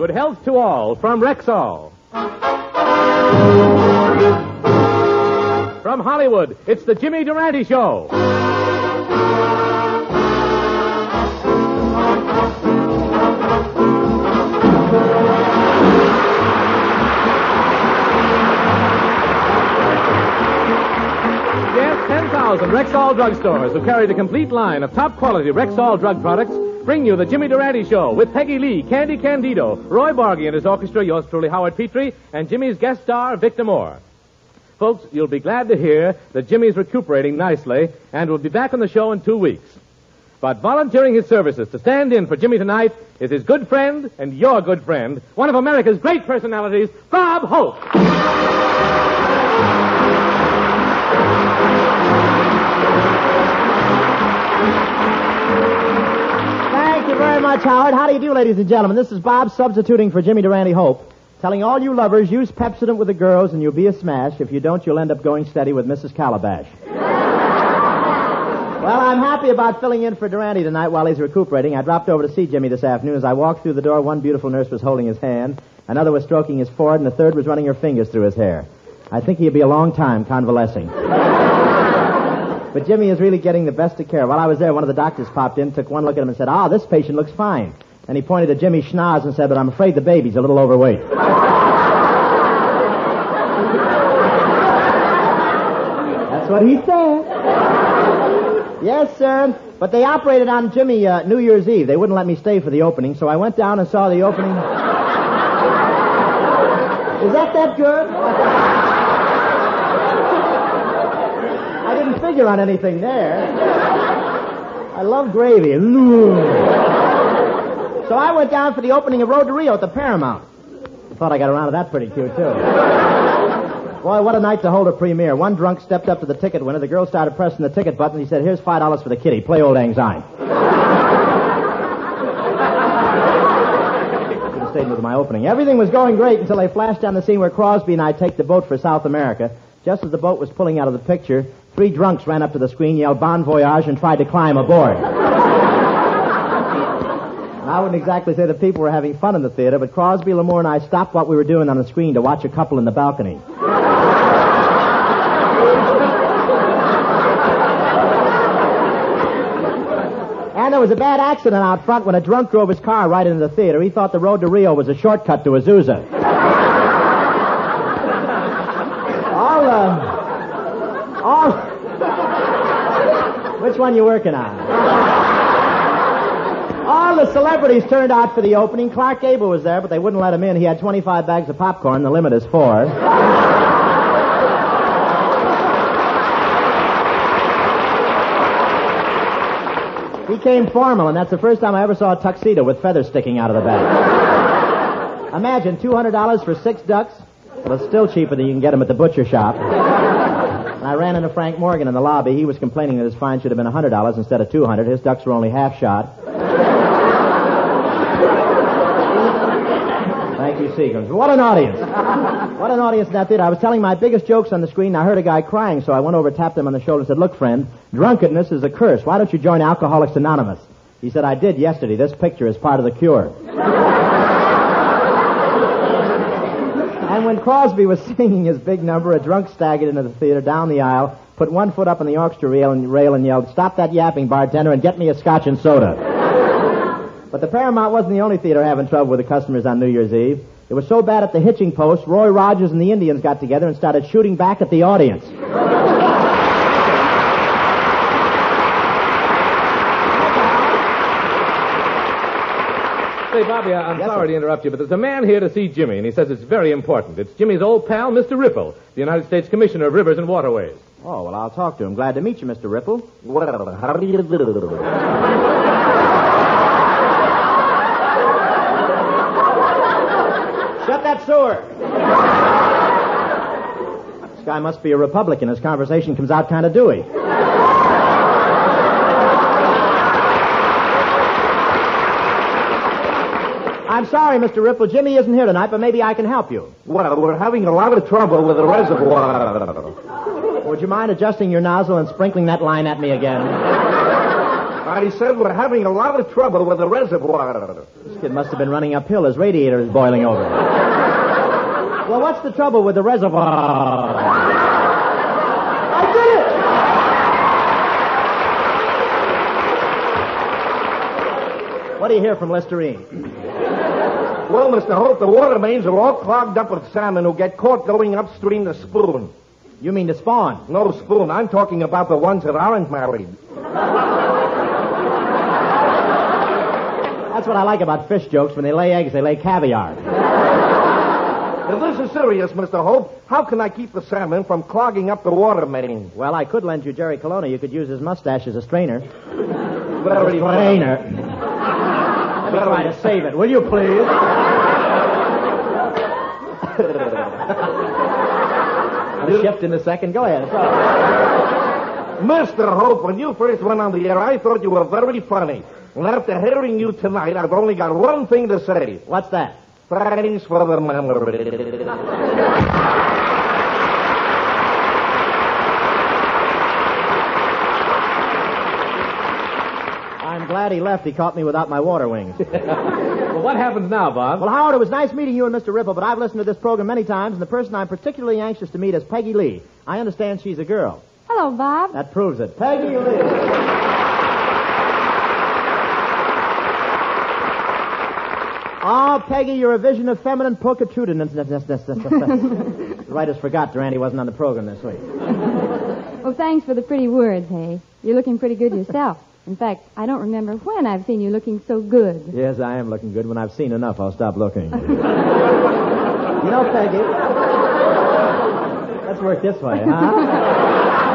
Good health to all from Rexall. From Hollywood, it's the Jimmy Durante Show. Yes, 10,000 Rexall drugstores who carry the complete line of top quality Rexall drug products bring you the Jimmy Durante Show with Peggy Lee, Candy Candido, Roy Bargy and his orchestra, yours truly, Howard Petrie, and Jimmy's guest star, Victor Moore. Folks, you'll be glad to hear that Jimmy's recuperating nicely and will be back on the show in two weeks. But volunteering his services to stand in for Jimmy tonight is his good friend and your good friend, one of America's great personalities, Bob Hope. Much, Howard. How do you do, ladies and gentlemen? This is Bob substituting for Jimmy Durante Hope, telling all you lovers use Pepsodent with the girls and you'll be a smash. If you don't, you'll end up going steady with Mrs. Calabash. well, I'm happy about filling in for Durante tonight while he's recuperating. I dropped over to see Jimmy this afternoon. As I walked through the door, one beautiful nurse was holding his hand, another was stroking his forehead, and the third was running her fingers through his hair. I think he'll be a long time convalescing. But Jimmy is really getting the best of care. While I was there, one of the doctors popped in, took one look at him, and said, Ah, this patient looks fine. And he pointed to Jimmy Schnoz and said, But I'm afraid the baby's a little overweight. That's what he said. Yes, sir. But they operated on Jimmy uh, New Year's Eve. They wouldn't let me stay for the opening, so I went down and saw the opening. Is that that good? I didn't figure on anything there. I love gravy. So I went down for the opening of Road to Rio at the Paramount. I thought I got around to that pretty cute, too. Boy, what a night to hold a premiere. One drunk stepped up to the ticket winner. The girl started pressing the ticket button. He said, Here's $5 for the kitty. Play Old have stayed with my opening. Everything was going great until they flashed down the scene where Crosby and I take the boat for South America. Just as the boat was pulling out of the picture, three drunks ran up to the screen, yelled Bon Voyage, and tried to climb aboard. I wouldn't exactly say that people were having fun in the theater, but Crosby, Lamour, and I stopped what we were doing on the screen to watch a couple in the balcony. And there was a bad accident out front when a drunk drove his car right into the theater. He thought the road to Rio was a shortcut to Azusa. all, uh, all. Which one you working on? All the celebrities turned out for the opening. Clark Gable was there, but they wouldn't let him in. He had 25 bags of popcorn. The limit is four. He came formal, and that's the first time I ever saw a tuxedo with feathers sticking out of the back. Imagine $200 for six ducks. Well, it's still cheaper than you can get them at the butcher shop. And I ran into Frank Morgan in the lobby. He was complaining that his fine should have been $100 instead of 200 His ducks were only half shot. Thank you, Seagrams. What an audience. What an audience in that theater. I was telling my biggest jokes on the screen, and I heard a guy crying, so I went over, tapped him on the shoulder, and said, Look, friend, drunkenness is a curse. Why don't you join Alcoholics Anonymous? He said, I did yesterday. This picture is part of the cure. And when Crosby was singing his big number, a drunk staggered into the theater down the aisle, put one foot up on the orchestra rail and, rail and yelled, Stop that yapping, bartender, and get me a scotch and soda. But the Paramount wasn't the only theater having trouble with the customers on New Year's Eve. It was so bad at the hitching post, Roy Rogers and the Indians got together and started shooting back at the audience. Say, Bobby, I- I'm Yes, sorry sir. to interrupt you, but there's a man here to see Jimmy, and he says it's very important. It's Jimmy's old pal, Mr. Ripple, the United States Commissioner of Rivers and Waterways. Oh, well, I'll talk to him. Glad to meet you, Mr. Ripple. Shut that sewer. this guy must be a Republican. His conversation comes out kind of dewy. I'm sorry, Mr. Ripple. Jimmy isn't here tonight, but maybe I can help you. Well, we're having a lot of trouble with the reservoir. Would you mind adjusting your nozzle and sprinkling that line at me again? I said we're having a lot of trouble with the reservoir. This kid must have been running uphill. His radiator is boiling over. well, what's the trouble with the reservoir? I did it! What do you hear from Listerine? Well, Mr. Hope, the water mains are all clogged up with salmon who get caught going upstream to spoon. You mean the spawn? No spoon. I'm talking about the ones that aren't married. That's what I like about fish jokes. When they lay eggs, they lay caviar. If this is serious, Mr. Hope, how can I keep the salmon from clogging up the water main? Well, I could lend you Jerry Colonna. You could use his mustache as a strainer. Very Strainer. Try to save it, will you, please? I'll shift in a second. Go ahead. It's all right. Mr. Hope, when you first went on the air, I thought you were very funny. And after hearing you tonight, I've only got one thing to say. What's that? Thanks for the memory. I'm glad he left. He caught me without my water wings. Well, what happens now, Bob? Well, Howard, it was nice meeting you and Mr. Ripple, but I've listened to this program many times, and the person I'm particularly anxious to meet is Peggy Lee. I understand she's a girl. Hello, Bob. That proves it. Peggy Lee. Oh, Peggy, you're a vision of feminine protrudence. the writers forgot Durante wasn't on the program this week. Well, thanks for the pretty words, hey. You're looking pretty good yourself. In fact, I don't remember when I've seen you looking so good. Yes, I am looking good. When I've seen enough, I'll stop looking. you know, Peggy, let's work this way, huh?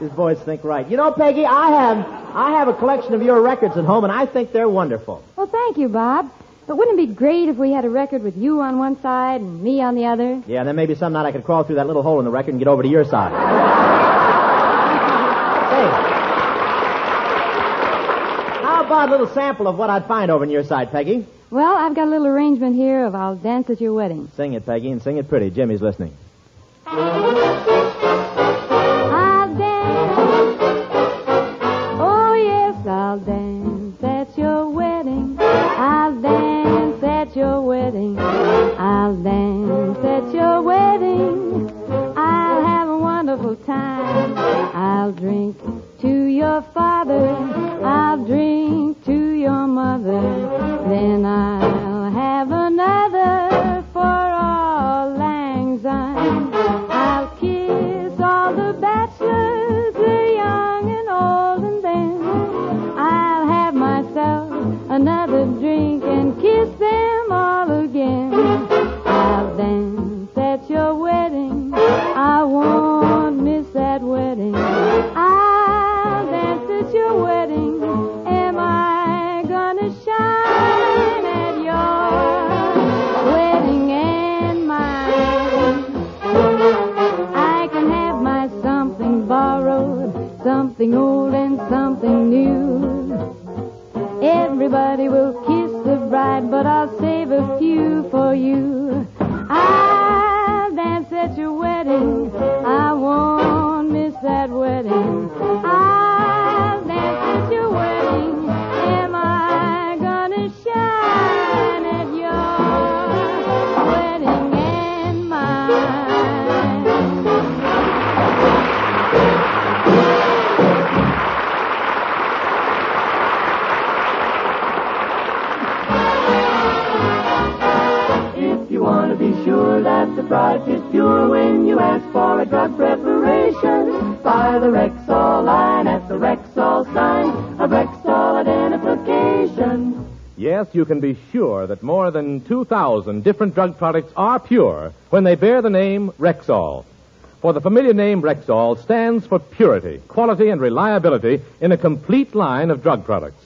These boys think right. You know, Peggy, I have I have a collection of your records at home, and I think they're wonderful. Well, thank you, Bob. But wouldn't it be great if we had a record with you on one side and me on the other? Yeah, and then maybe some night I could crawl through that little hole in the record and get over to your side. hey. How about a little sample of what I'd find over on your side, Peggy? Well, I've got a little arrangement here of I'll Dance at Your Wedding. Sing it, Peggy, and sing it pretty. Jimmy's listening. I'll dance. Oh, yes, I'll dance at your wedding. I'll dance at your wedding. I'll dance at your wedding. I'll have a wonderful time. I'll drink your father. I'll drink to your mother. Then I'll have another for all lang syne. I'll kiss all the bachelors, can be sure that more than 2,000 different drug products are pure when they bear the name Rexall. For the familiar name Rexall stands for purity, quality, and reliability in a complete line of drug products.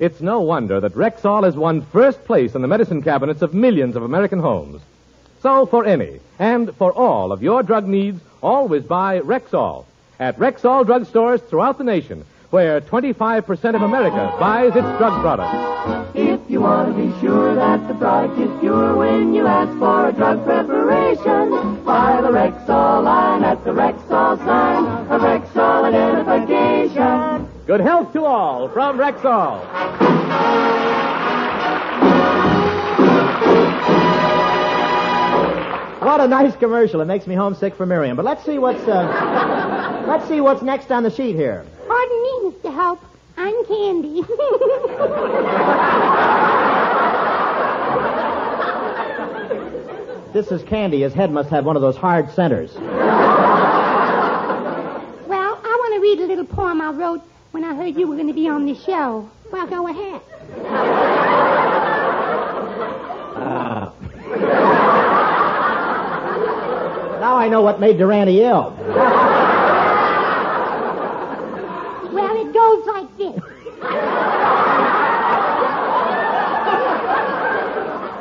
It's no wonder that Rexall has won first place in the medicine cabinets of millions of American homes. So, for any and for all of your drug needs, always buy Rexall at Rexall drugstores throughout the nation, where 25% of America buys its drug products. If you want to be sure that the product is pure when you ask for a drug preparation, buy the Rexall line at the Rexall sign of Rexall identification. Good health to all from Rexall. What a nice commercial. It makes me homesick for Miriam. But let's see what's uh, let's see what's next on the sheet here. Pardon me, Mr. Hope. I'm Candy. This is Candy. His head must have one of those hard centers. well, I want to read a little poem I wrote when I heard you were going to be on the show. Well, go ahead. Ah. Now I know what made Durante ill. Well, it goes.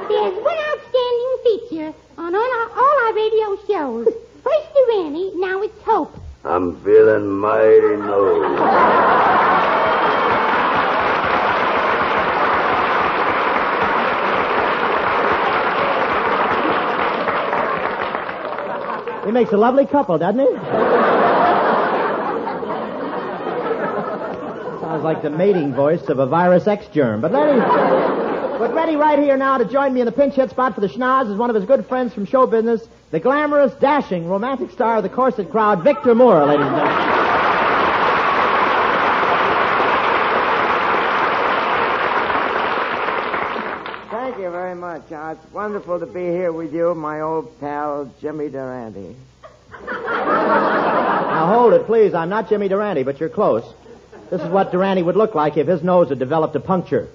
There's one outstanding feature on all our, all our radio shows. First Durante, now it's Hope. I'm feeling mighty low. He makes a lovely couple, doesn't he? Sounds like the mating voice of a virus X germ. But ready, but ready right here now to join me in the pinch hit spot for the schnoz is one of his good friends from show business, the glamorous, dashing, romantic star of the corset crowd, Victor Moore, ladies and gentlemen. Thank you very much. Uh, it's wonderful to be here with you, my old pal, Jimmy Durante. Now hold it, please. I'm not Jimmy Durante, but you're close. This is what Durante would look like if his nose had developed a puncture.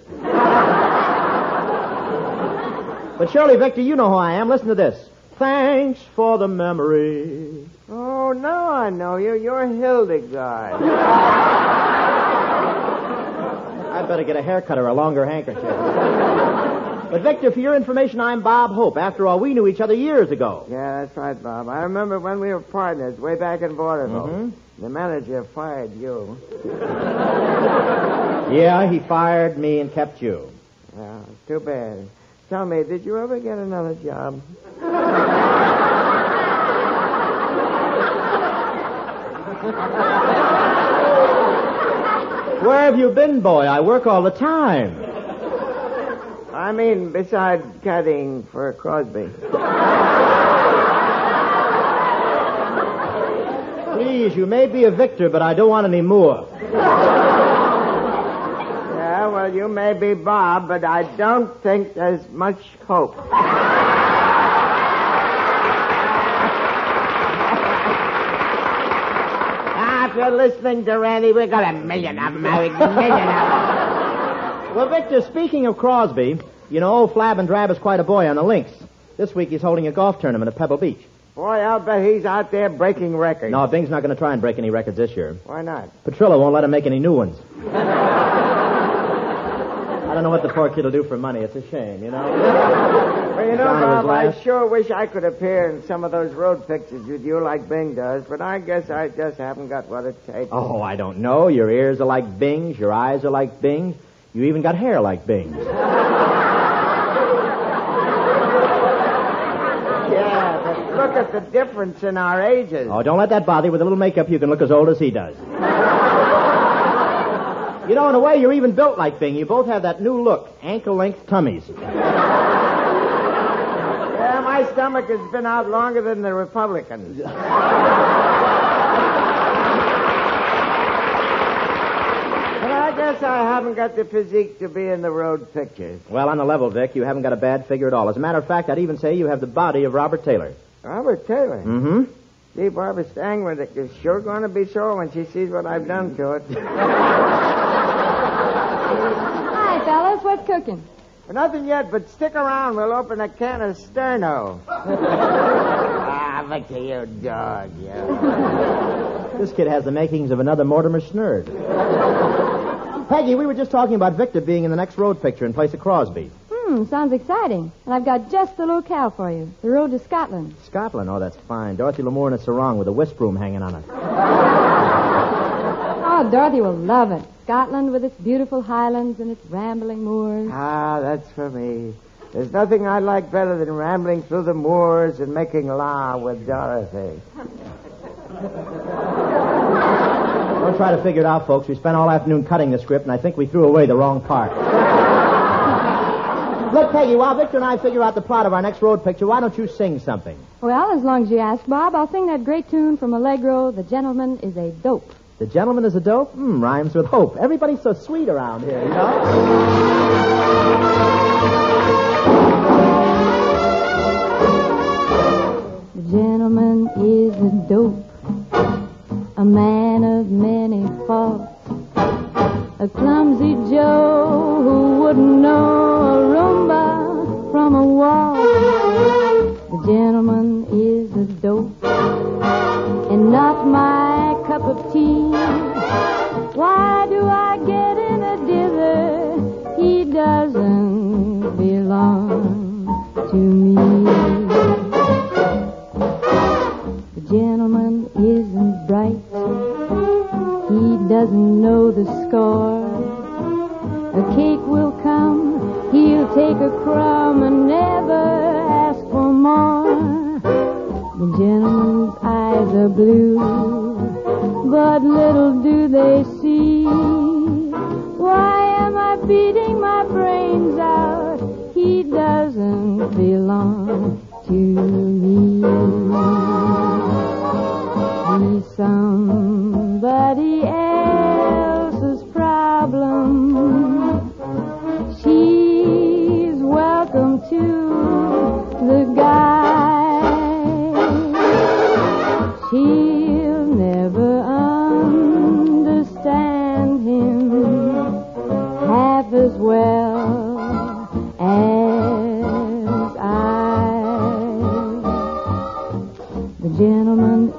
but surely, Victor, you know who I am. Listen to this. Thanks for the memory. Oh, now I know you. You're Hildegard. I'd better get a haircut or a longer handkerchief. But Victor, for your information, I'm Bob Hope. After all, we knew each other years ago. yeah, that's right, Bob. I remember when we were partners way back in vaudeville. Mhm. The manager fired you. Yeah, he fired me and kept you. Well, too bad. Tell me, did you ever get another job? Where have you been, boy? I work all the time. I mean, besides cutting for Crosby. Please, you may be a Victor, but I don't want any more. Yeah, well, you may be Bob, but I don't think there's much hope. If you're listening to Randy, we got a million of them. A million of them. Well, Victor, speaking of Crosby, you know, old Flab and Drab is quite a boy on the links. This week he's holding a golf tournament at Pebble Beach. Boy, I'll bet he's out there breaking records. No, Bing's not going to try and break any records this year. Why not? Petrillo won't let him make any new ones. I don't know what the poor kid will do for money. It's a shame, you know? Well, you know, Down to his Bob, I sure wish I could appear in some of those road pictures with you like Bing does, but I guess I just haven't got what it takes. Oh, I don't know. Your ears are like Bing's. Your eyes are like Bing's. You even got hair like Bing's. Yeah, but look at the difference in our ages. Oh, don't let that bother you. With a little makeup, you can look as old as he does. you know, in a way, you're even built like Bing. You both have that new look, ankle-length tummies. Yeah, my stomach has been out longer than the Republicans. But I guess I haven't got the physique to be in the road pictures. Well, on the level, Vic, you haven't got a bad figure at all. As a matter of fact, I'd even say you have the body of Robert Taylor. Robert Taylor. Mm-hmm. See, Barbara Stanwyck is sure going to be sore when she sees what I've done to it. Hi, fellas. What's cooking? Nothing yet, but stick around. We'll open a can of Sterno. ah, look at you, dog, you. This kid has the makings of another Mortimer Snerd. Peggy, we were just talking about Victor being in the next road picture in place of Crosby. Hmm, sounds exciting. And I've got just the locale for you. The road to Scotland. Scotland, oh, that's fine. Dorothy Lamour in a sarong with a wisp broom hanging on it. Oh, Dorothy will love it. Scotland with its beautiful highlands and its rambling moors. Ah, that's for me. There's nothing I like better than rambling through the moors and making la with Dorothy. Don't try to figure it out, folks. We spent all afternoon cutting the script, and I think we threw away the wrong part. Look, Peggy, while Victor and I figure out the plot of our next road picture, why don't you sing something? Well, as long as you ask, Bob, I'll sing that great tune from Allegro, The Gentleman is a Dope. The gentleman is a dope? Hmm, rhymes with hope. Everybody's so sweet around here, you know? The gentleman is a dope, man of many faults, a clumsy Joe who wouldn't know a rhumba from a wall. The gentleman eyes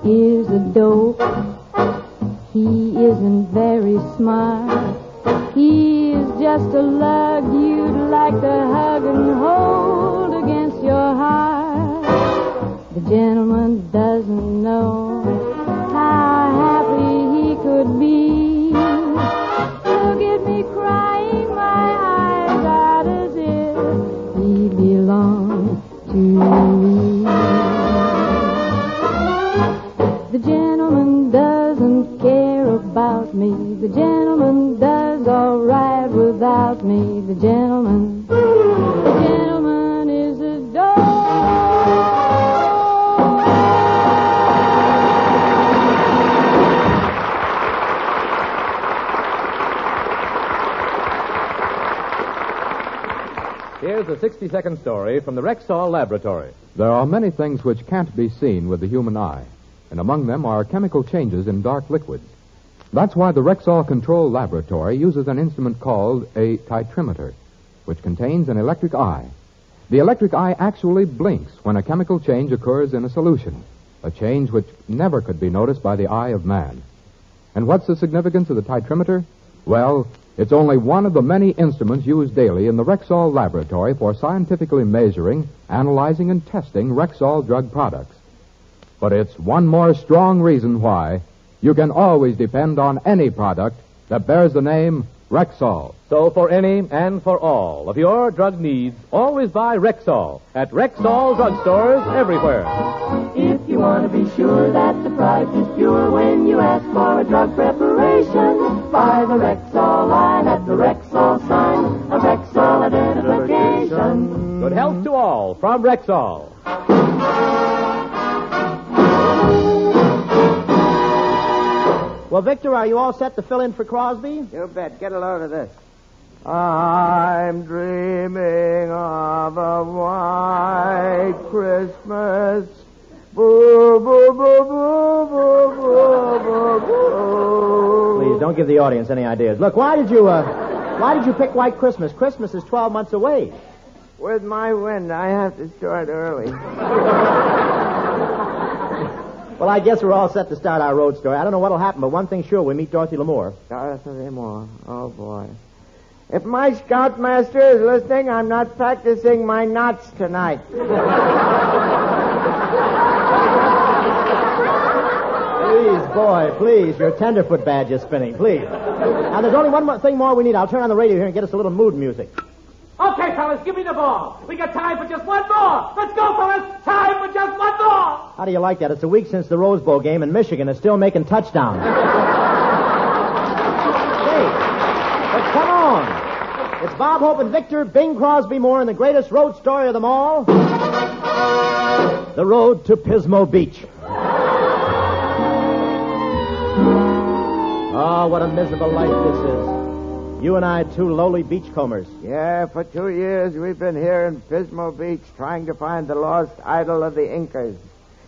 is a dope. He isn't very smart. He is just a lug you'd like to hug and hold against your heart. The gentleman doesn't know how happy he could be. Look at me crying my eyes out as if he belonged to The gentleman does all right without me. The gentleman, the gentleman is a Here's a 60 second story from the Rexall Laboratory. There are many things which can't be seen with the human eye, and among them are chemical changes in dark liquids. That's why the Rexall Control Laboratory uses an instrument called a titrimeter, which contains an electric eye. The electric eye actually blinks when a chemical change occurs in a solution, a change which never could be noticed by the eye of man. And what's the significance of the titrimeter? Well, it's only one of the many instruments used daily in the Rexall laboratory for scientifically measuring, analyzing, and testing Rexall drug products. But it's one more strong reason why you can always depend on any product that bears the name Rexall. So for any and for all of your drug needs, always buy Rexall at Rexall drugstores everywhere. If you want to be sure that the product is pure when you ask for a drug preparation, buy the Rexall line at the Rexall sign, a Rexall identification. Good health to all from Rexall. Well, Victor, are you all set to fill in for Crosby? You bet. Get a load of this. I'm dreaming of a white Christmas. Boo, boo, boo, boo, boo, boo, boo, boo. Please don't give the audience any ideas. Look, why did you uh, why did you pick White Christmas? Christmas is twelve months away. With my wind, I have to start early. Well, I guess we're all set to start our road story. I don't know what'll happen, but one thing's sure: we meet Dorothy Lamour. Dorothy Moore. Oh, boy. If my scoutmaster is listening, I'm not practicing my knots tonight. Please, boy, please, your tenderfoot badge is spinning. Please. Now, there's only one more thing more we need. I'll turn on the radio here and get us a little mood music. Give me the ball. We got time for just one more. Let's go, fellas. Time for just one more. How do you like that? It's a week since the Rose Bowl game, and Michigan is still making touchdowns. hey, but come on. It's Bob Hope and Victor, Bing Crosby Moore, and the greatest road story of them all The Road to Pismo Beach. Oh, what a miserable life this is. You and I, two lowly beachcombers. Yeah, for two years we've been here in Pismo Beach trying to find the lost idol of the Incas.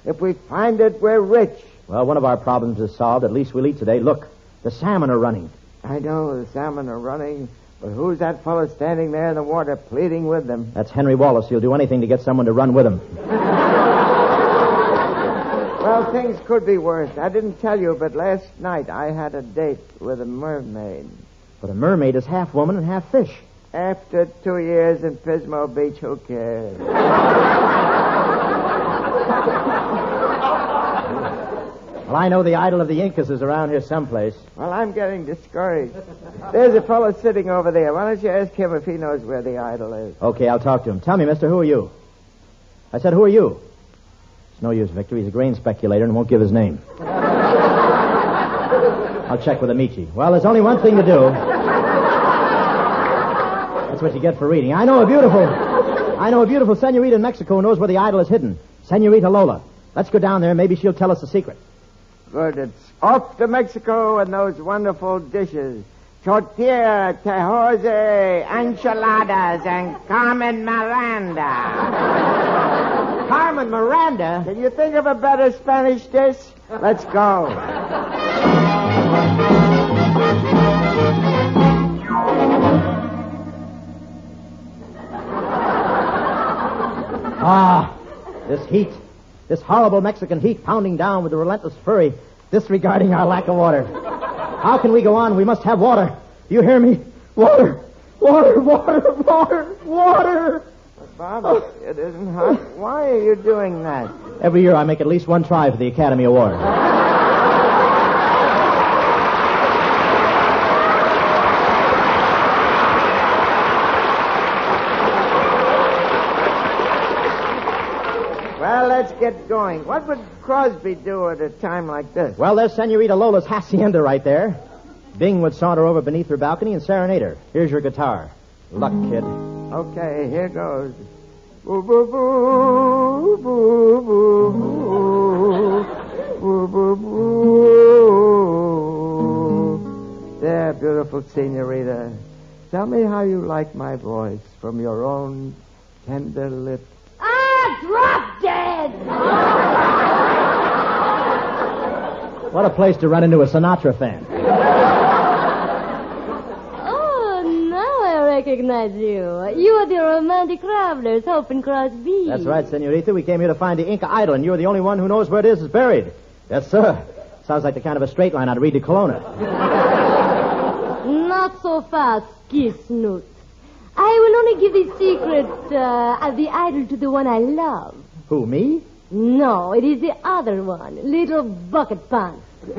If we find it, we're rich. Well, one of our problems is solved. At least we'll eat today. Look, the salmon are running. I know the salmon are running, but who's that fellow standing there in the water pleading with them? That's Henry Wallace. He'll do anything to get someone to run with him. Well, things could be worse. I didn't tell you, but last night I had a date with a mermaid. But a mermaid is half woman and half fish. After two years in Pismo Beach, who cares? Well, I know the idol of the Incas is around here someplace. Well, I'm getting discouraged. There's a fellow sitting over there. Why don't you ask him if he knows where the idol is? Okay, I'll talk to him. Tell me, mister, who are you? I said, who are you? It's no use, Victor. He's a grain speculator and won't give his name. I'll check with Amici. Well, there's only one thing to do. That's what you get for reading. I know a beautiful, I know a beautiful senorita in Mexico who knows where the idol is hidden. Senorita Lola. Let's go down there. Maybe she'll tell us the secret. Good. It's off to Mexico and those wonderful dishes. Tortilla, tejoze, enchiladas, and Carmen Miranda. Carmen Miranda? Can you think of a better Spanish dish? Let's go. Ah, this heat. This horrible Mexican heat pounding down with a relentless fury, disregarding our lack of water. How can we go on? We must have water. You hear me? Water! Water, water, water, water! Bob, it isn't hot. Why are you doing that? Every year I make at least one try for the Academy Award. Well, let's get going. What would Crosby do at a time like this? Well, there's Senorita Lola's hacienda right there. Bing would saunter over beneath her balcony and serenade her. Here's your guitar. Luck, kid. Okay, here goes. Boo, boo, boo, boo, boo, boo, boo, boo. There, beautiful senorita. Tell me how you like my voice from your own tender lips. Drop dead! What a place to run into a Sinatra fan. Oh, now I recognize you. You are the romantic travelers, Hope and Crosby. That's right, Senorita. We came here to find the Inca idol, and you're the only one who knows where it is is buried. Yes, sir. Sounds like the kind of a straight line I'd read to Colonna. Not so fast, kiss snoot. I will only give the secret uh, of the idol to the one I love. Who, me? No, it is the other one, little bucket pants. Good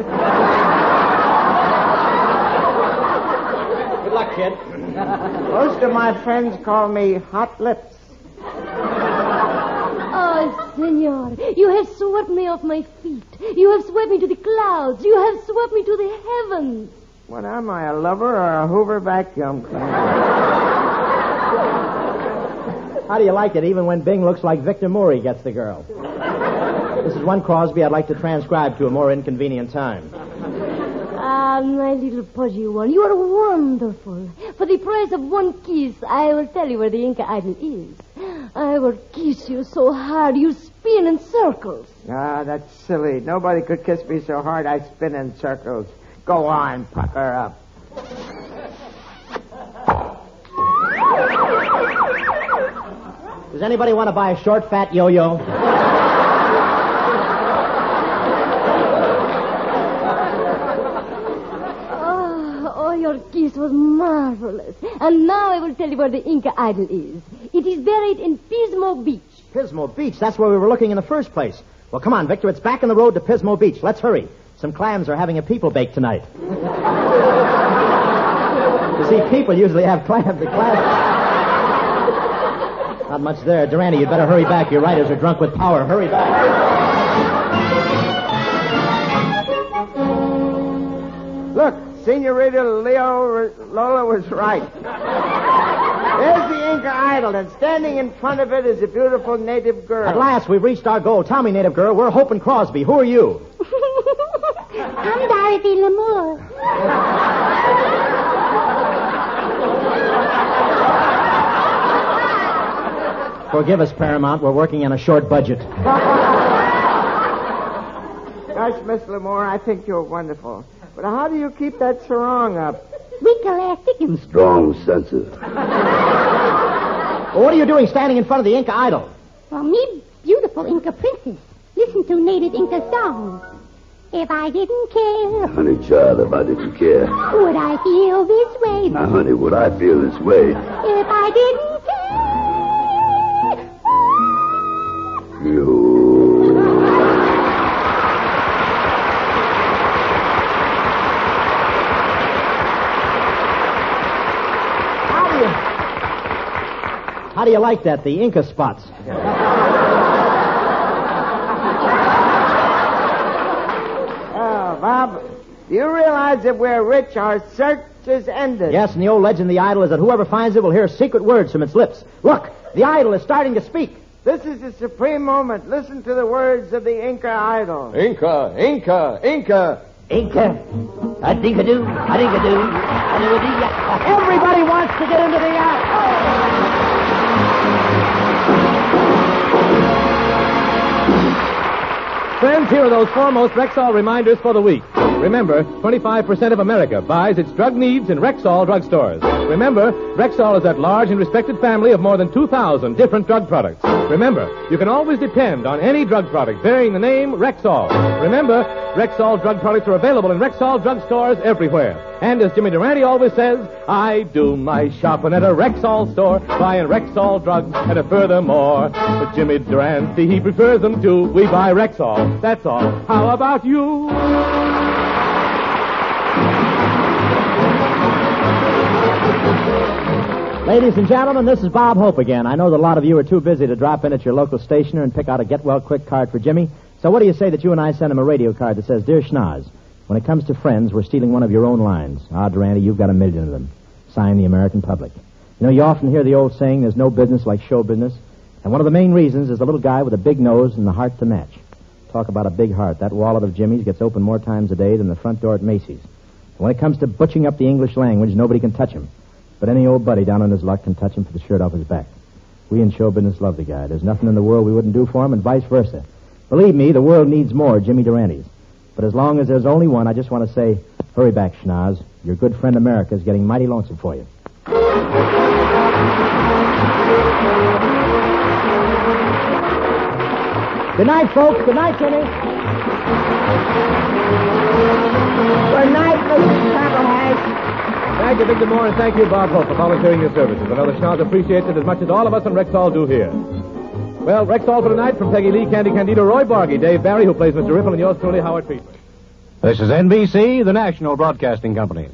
luck, kid. Most of my friends call me Hot Lips. Oh, senor, you have swept me off my feet. You have swept me to the clouds. You have swept me to the heavens. What am I, a lover or a Hoover vacuum cleaner? How do you like it? Even when Bing looks like Victor Moore, he gets the girl. This is one Crosby I'd like to transcribe to a more inconvenient time. Ah, my little pudgy one, you are wonderful. For the price of one kiss, I will tell you where the Inca idol is. I will kiss you so hard you spin in circles. Ah, that's silly. Nobody could kiss me so hard I spin in circles. Go on, pucker up. Does anybody want to buy a short, fat yo-yo? Oh, oh, your kiss was marvelous. And now I will tell you where the Inca idol is. It is buried in Pismo Beach. Pismo Beach. That's where we were looking in the first place. Well, come on, Victor. It's back on the road to Pismo Beach. Let's hurry. Some clams are having a people bake tonight. you see, people usually have clams. The clams. Not much there. Durante, you'd better hurry back. Your riders are drunk with power. Hurry back. Look, Senorita Leo Lola was right. There's the Inca idol, and standing in front of it is a beautiful native girl. At last, we've reached our goal. Tell me, native girl, we're Hope and Crosby. Who are you? I'm Dorothy Lamour. Forgive us, Paramount. We're working on a short budget. Gosh, Miss Lamour, I think you're wonderful. But how do you keep that sarong up? Weak elastic and Strong sensitive. Well, what are you doing standing in front of the Inca idol? Well, me beautiful Inca princess. Listen to native Inca songs. If I didn't care, Honey, child, if I didn't care. would I feel this way? Now, honey, would I feel this way? If I didn't You. How do you... How do you like that, the Inca spots? Oh, Bob, do you realize if we're rich, our search is ended? Yes, and the old legend of the idol is that whoever finds it will hear secret words from its lips. Look, the idol is starting to speak. This is the supreme moment. Listen to the words of the Inca idol. Inca, Inca, Inca. Inca. I think I do. I think I do. I do I. Everybody wants to get into the act. Friends, here are those foremost Rexall reminders for the week. Remember, 25% of America buys its drug needs in Rexall drugstores. Remember, Rexall is that large and respected family of more than 2,000 different drug products. Remember, you can always depend on any drug product bearing the name Rexall. Remember, Rexall drug products are available in Rexall drugstores everywhere. And as Jimmy Durante always says, I do my shopping at a Rexall store, buying Rexall drugs, and a furthermore, but Jimmy Durante, he prefers them to. We buy Rexall. That's all. How about you? Ladies and gentlemen, this is Bob Hope again. I know that a lot of you are too busy to drop in at your local stationer and pick out a get well quick card for Jimmy. So what do you say that you and I send him a radio card that says, Dear Schnoz, when it comes to friends, we're stealing one of your own lines. Ah, Durante, you've got a million of them. Sign the American public. You know, you often hear the old saying, there's no business like show business. And one of the main reasons is the little guy with a big nose and the heart to match. Talk about a big heart. That wallet of Jimmy's gets open more times a day than the front door at Macy's. And when it comes to butching up the English language, nobody can touch him. But any old buddy down on his luck can touch him for the shirt off his back. We in show business love the guy. There's nothing in the world we wouldn't do for him, and vice versa. Believe me, the world needs more Jimmy Durantes. But as long as there's only one, I just want to say, hurry back, Schnoz. Your good friend America is getting mighty lonesome for you. Good night, folks. Good night, Jimmy. Good night, Mrs. Travelhash. Thank you, Victor Moore, and thank you, Bob Hope, for volunteering your services. Know Schnoz appreciates it as much as all of us in Rexall do here. Well, Rexall for tonight from Peggy Lee, Candy Candido, Roy Bargy, Dave Barry, who plays Mr. Ripple, and yours truly, Howard Friedman. This is NBC, the national broadcasting company.